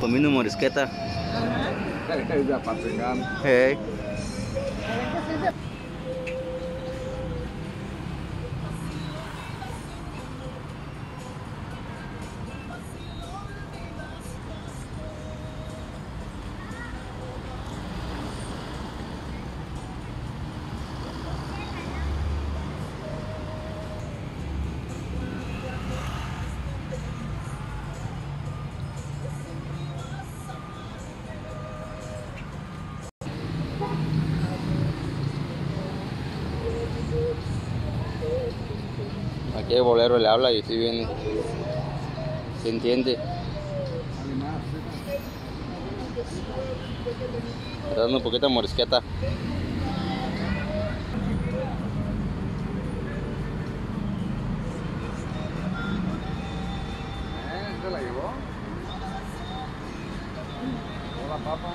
Peminum Morris Keta. Hei. Aquí el bolero le habla y si viene. Se entiende. Está dando un poquito de morisqueta. ¿Eh? ¿Se la llevó? ¿O la papa?